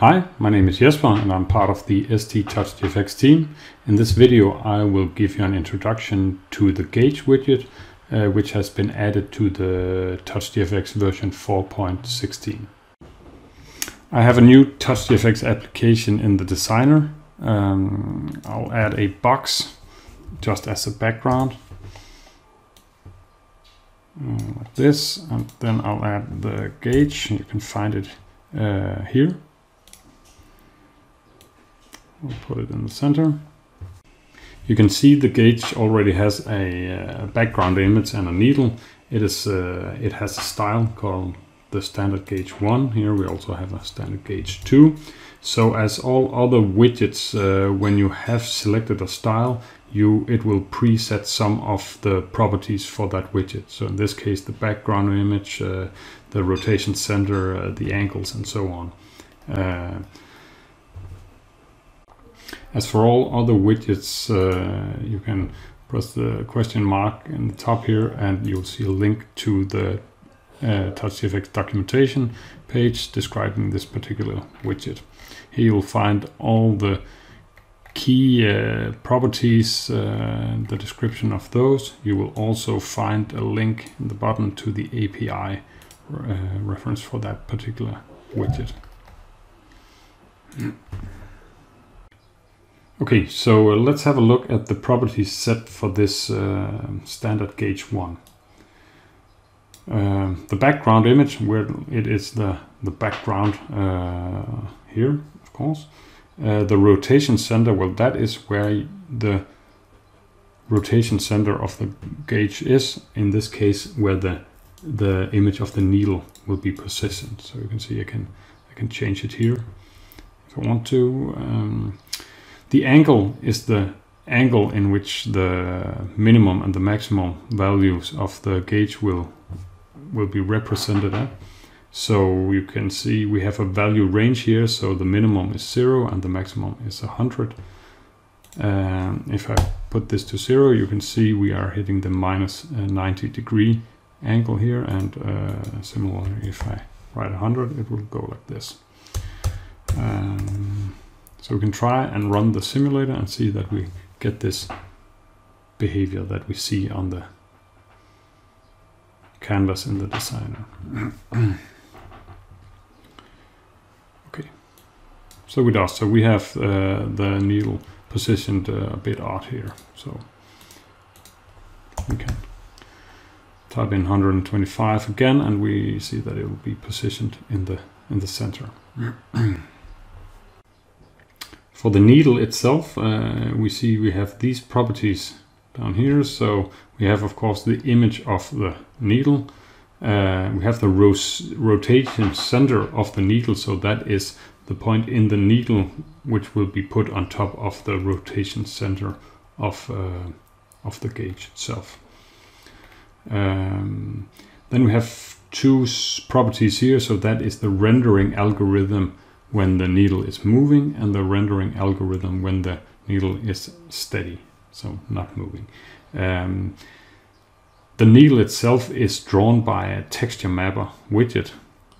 Hi, my name is Jesper and I'm part of the ST Touch GFX team. In this video I will give you an introduction to the gauge widget uh, which has been added to the Touch GFX version 4.16. I have a new Touch GFX application in the designer. Um, I'll add a box just as a background uh, like this and then I'll add the gauge you can find it uh, here We'll put it in the center. You can see the gauge already has a uh, background image and a needle. It is uh, it has a style called the standard gauge 1. Here we also have a standard gauge 2. So as all other widgets, uh, when you have selected a style, you it will preset some of the properties for that widget. So in this case, the background image, uh, the rotation center, uh, the angles, and so on. As for all other widgets, uh, you can press the question mark in the top here and you'll see a link to the uh, TouchGFX documentation page describing this particular widget. Here you'll find all the key uh, properties, uh, the description of those. You will also find a link in the bottom to the API uh, reference for that particular widget. Okay, so uh, let's have a look at the properties set for this uh, standard gauge 1. Uh, the background image, where it is the, the background uh, here, of course. Uh, the rotation center, well that is where the rotation center of the gauge is, in this case where the the image of the needle will be positioned. So you can see I can I can change it here if I want to. Um, the angle is the angle in which the minimum and the maximum values of the gauge will will be represented at. So you can see we have a value range here. So the minimum is zero and the maximum is 100. Um, if I put this to zero, you can see we are hitting the minus uh, 90 degree angle here. And uh, similarly, if I write 100, it will go like this. Um, so we can try and run the simulator and see that we get this behavior that we see on the canvas in the designer. okay, so we does. So we have uh, the needle positioned uh, a bit odd here. So we can type in 125 again, and we see that it will be positioned in the in the center. For the needle itself, uh, we see we have these properties down here. So we have, of course, the image of the needle. Uh, we have the rotation center of the needle. So that is the point in the needle which will be put on top of the rotation center of, uh, of the gauge itself. Um, then we have two properties here. So that is the rendering algorithm when the needle is moving and the rendering algorithm when the needle is steady, so not moving. Um, the needle itself is drawn by a texture mapper widget,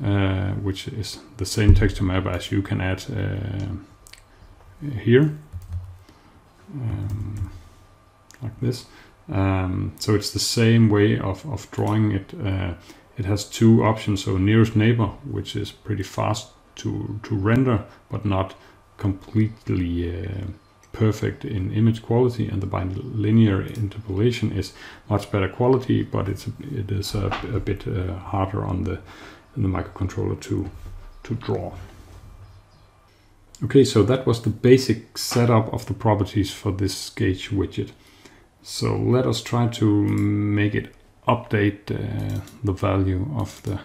uh, which is the same texture mapper as you can add uh, here, um, like this. Um, so it's the same way of, of drawing it. Uh, it has two options, so nearest neighbor, which is pretty fast to, to render, but not completely uh, perfect in image quality and the bilinear interpolation is much better quality but it's it is a, a bit uh, harder on the the microcontroller to to draw. Okay so that was the basic setup of the properties for this gauge widget. So let us try to make it update uh, the value of the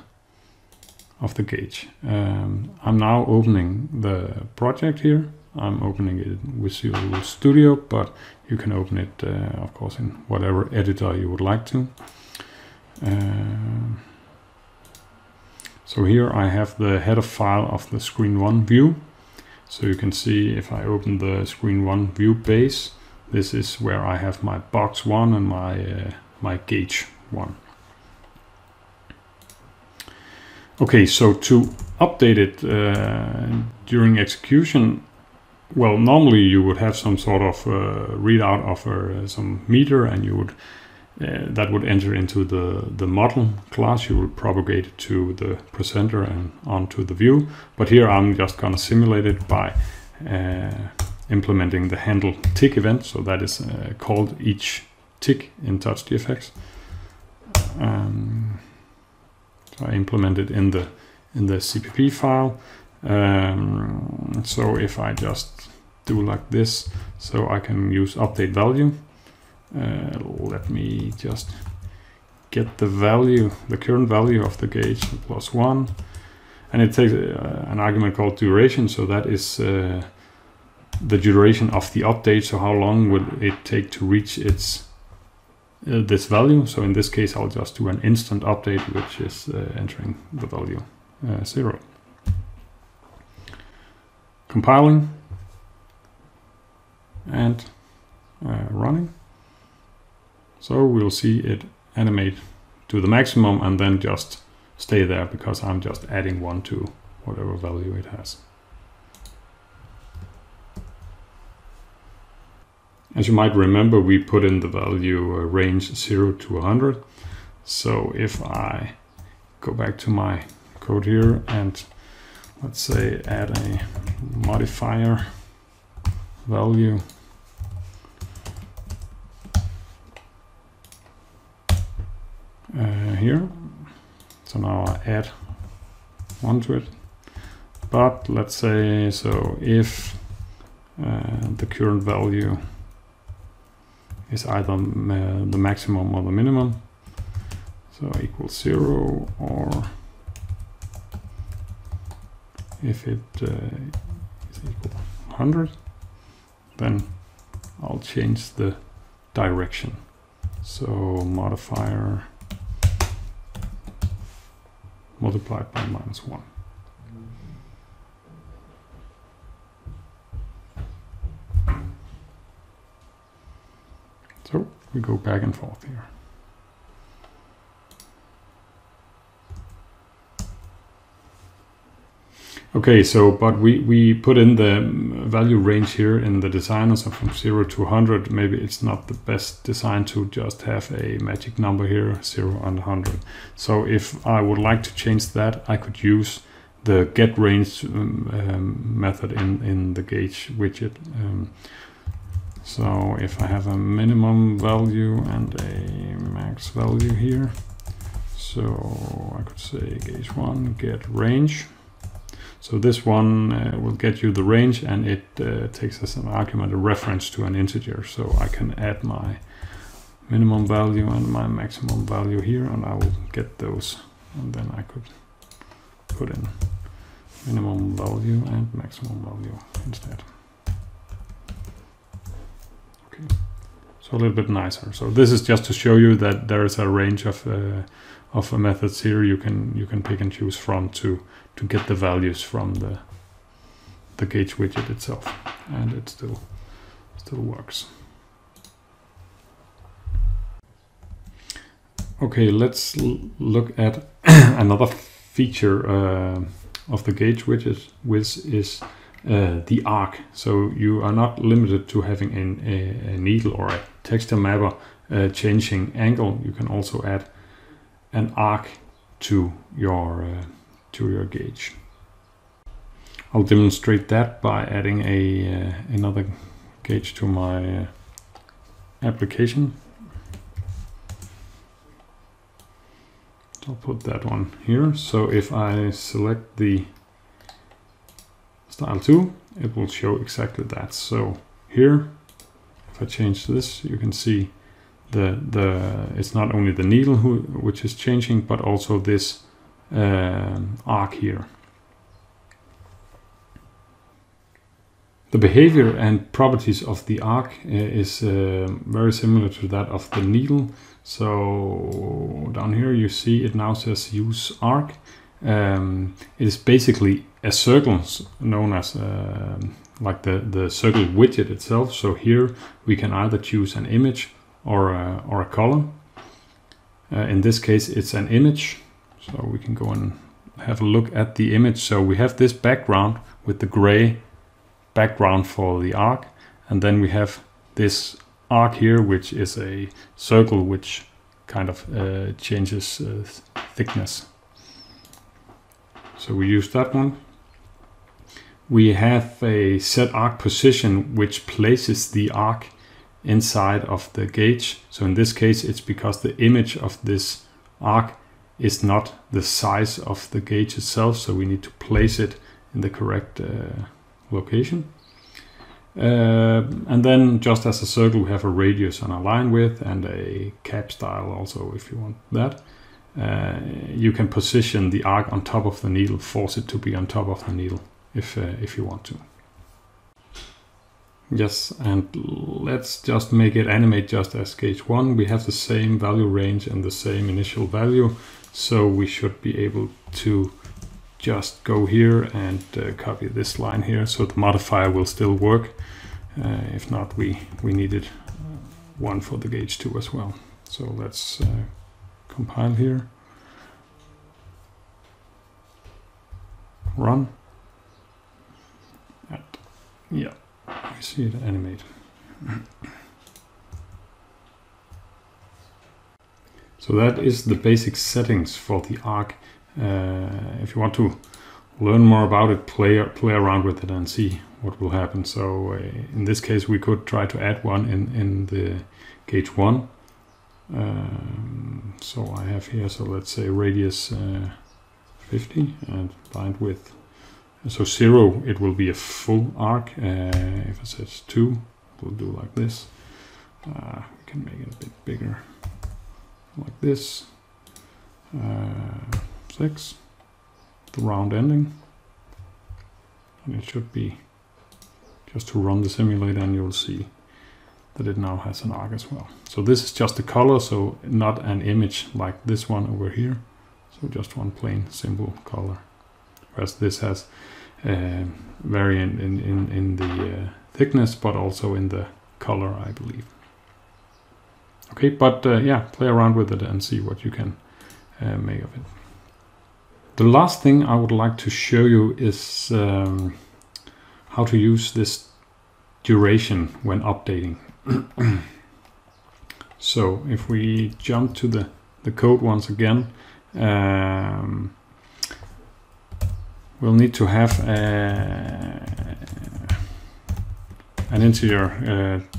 of the gauge. Um, I'm now opening the project here. I'm opening it with Visual Studio, but you can open it, uh, of course, in whatever editor you would like to. Uh, so here I have the header file of the screen 1 view. So you can see if I open the screen 1 view base, this is where I have my box 1 and my, uh, my gauge 1. Okay, so to update it uh, during execution, well, normally you would have some sort of uh, readout of uh, some meter and you would uh, that would enter into the, the model class. You would propagate it to the presenter and onto the view. But here I'm just going to simulate it by uh, implementing the handle tick event. So that is uh, called each tick in TouchGFX. Um, I implement it in the in the CPP file. Um, so if I just do like this, so I can use update value. Uh, let me just get the value, the current value of the gauge plus one. And it takes uh, an argument called duration. So that is uh, the duration of the update. So how long will it take to reach its uh, this value? So in this case, I'll just do an instant update, which is uh, entering the value uh, zero. Compiling and uh, running. So we'll see it animate to the maximum and then just stay there because I'm just adding one to whatever value it has. As you might remember, we put in the value uh, range 0 to 100. So if I go back to my code here and let's say add a modifier value uh, here. So now I add one to it. But let's say, so if uh, the current value is either uh, the maximum or the minimum, so equals zero, or if it uh, is equal 100, then I'll change the direction. So modifier multiplied by minus 1. So we go back and forth here. Okay, so but we, we put in the value range here in the designer, so from 0 to 100, maybe it's not the best design to just have a magic number here, 0 and 100. So if I would like to change that, I could use the get range um, um, method in, in the gauge widget. Um, so if I have a minimum value and a max value here, so I could say gauge 1 get range. So this one uh, will get you the range and it uh, takes as an argument a reference to an integer. So I can add my minimum value and my maximum value here and I will get those. And then I could put in minimum value and maximum value instead. Okay, so a little bit nicer. So this is just to show you that there is a range of uh, of methods here you can you can pick and choose from to to get the values from the the gauge widget itself and it still still works okay let's look at another feature uh, of the gauge widget which is uh, the arc so you are not limited to having an, a, a needle or a texture mapper uh, changing angle you can also add an arc to your uh, to your gauge. I'll demonstrate that by adding a uh, another gauge to my uh, application. I'll put that one here. So if I select the style 2, it will show exactly that. So here, if I change this, you can see the the it's not only the needle who, which is changing, but also this uh, arc here. The behavior and properties of the arc uh, is uh, very similar to that of the needle. So down here you see it now says use arc. Um, it is basically a circle known as uh, like the, the circle widget itself. So here we can either choose an image or a, or a column. Uh, in this case, it's an image. So we can go and have a look at the image. So we have this background with the gray background for the arc. And then we have this arc here, which is a circle which kind of uh, changes uh, thickness. So we use that one. We have a set arc position which places the arc inside of the gauge. So in this case, it's because the image of this arc is not the size of the gauge itself. So we need to place it in the correct uh, location. Uh, and then just as a circle, we have a radius and a line width and a cap style also if you want that. Uh, you can position the arc on top of the needle, force it to be on top of the needle if, uh, if you want to. Yes, and let's just make it animate just as gauge 1. We have the same value range and the same initial value, so we should be able to just go here and uh, copy this line here so the modifier will still work. Uh, if not, we, we needed one for the gauge 2 as well. So let's uh, compile here. Run. And yeah, we see it animate. So that is the basic settings for the arc uh, if you want to learn more about it, play play around with it and see what will happen. So uh, in this case, we could try to add one in in the gauge one. Um, so I have here, so let's say radius uh, 50 and width. So zero, it will be a full arc. Uh, if it says two, we'll do like this. Uh, we can make it a bit bigger, like this. Uh, 6, the round ending. And it should be just to run the simulator and you'll see that it now has an arc as well. So this is just the color, so not an image like this one over here. So just one plain simple color. Whereas this has uh, variant in, in, in the uh, thickness, but also in the color, I believe. Okay, but uh, yeah, play around with it and see what you can uh, make of it. The last thing I would like to show you is um, how to use this duration when updating. so if we jump to the, the code once again, um, we'll need to have a, an integer uh,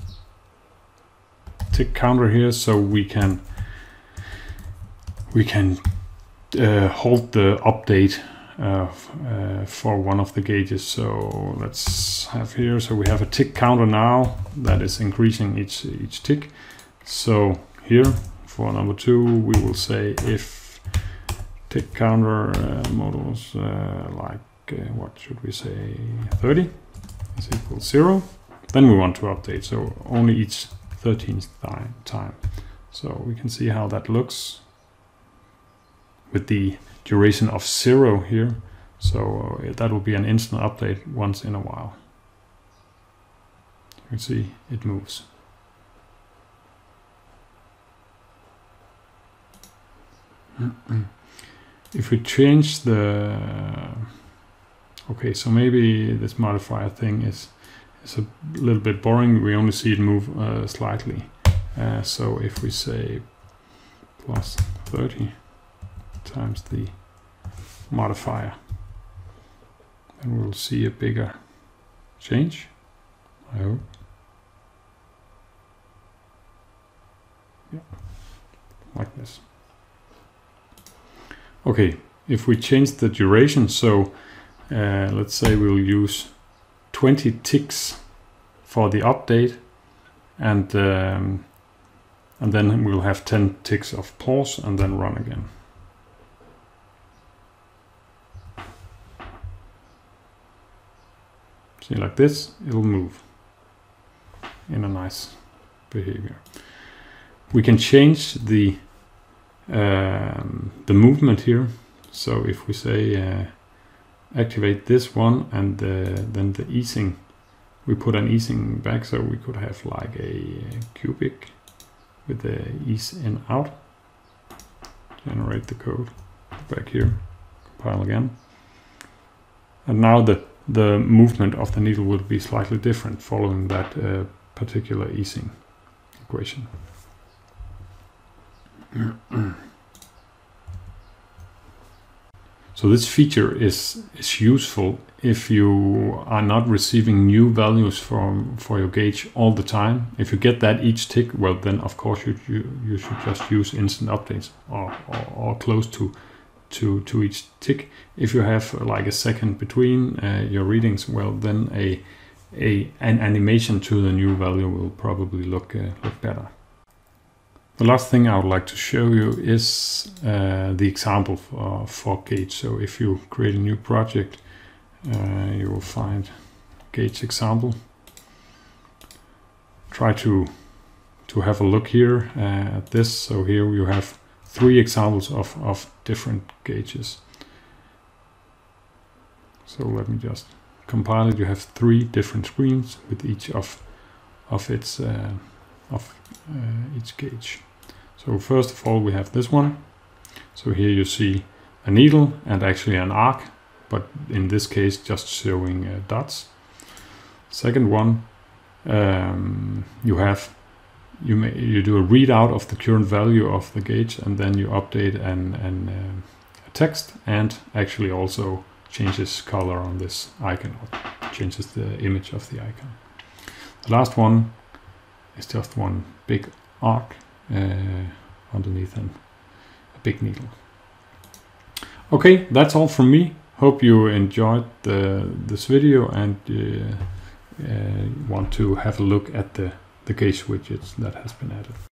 tick counter here so we can we can uh, hold the update uh, uh, for one of the gauges. So let's have here. So we have a tick counter now that is increasing each each tick. So here for number two, we will say if tick counter uh, modulus uh, like uh, what should we say 30 is equal zero. Then we want to update. So only each 13th time. So we can see how that looks with the duration of zero here. So uh, that will be an instant update once in a while. You can see it moves. if we change the okay so maybe this modifier thing is is a little bit boring we only see it move uh, slightly uh, so if we say plus 30 times the modifier. And we'll see a bigger change, I hope. Yeah, like this. Okay, if we change the duration, so uh, let's say we'll use 20 ticks for the update and um, and then we'll have 10 ticks of pause and then run again. See like this, it'll move in a nice behavior. We can change the um, the movement here. So if we say uh, activate this one and uh, then the easing, we put an easing back so we could have like a cubic with the ease in out. Generate the code back here, compile again. And now the, the movement of the needle will be slightly different following that uh, particular easing equation. so this feature is, is useful if you are not receiving new values from for your gauge all the time. If you get that each tick, well then of course you, you, you should just use instant updates or, or, or close to to to each tick. If you have uh, like a second between uh, your readings, well then a a an animation to the new value will probably look uh, look better. The last thing I would like to show you is uh, the example for, for Gauge. So if you create a new project, uh, you will find Gauge example. Try to to have a look here uh, at this. So here you have three examples of, of different gauges. So let me just compile it. You have three different screens with each of of its uh, of uh, each gauge. So first of all, we have this one. So here you see a needle and actually an arc, but in this case, just showing uh, dots. Second one, um, you have you may you do a readout of the current value of the gauge and then you update an uh, text and actually also changes color on this icon or changes the image of the icon. The last one is just one big arc uh, underneath an, a big needle. Okay, that's all from me. Hope you enjoyed the, this video and uh, uh want to have a look at the the gauge widgets that has been added.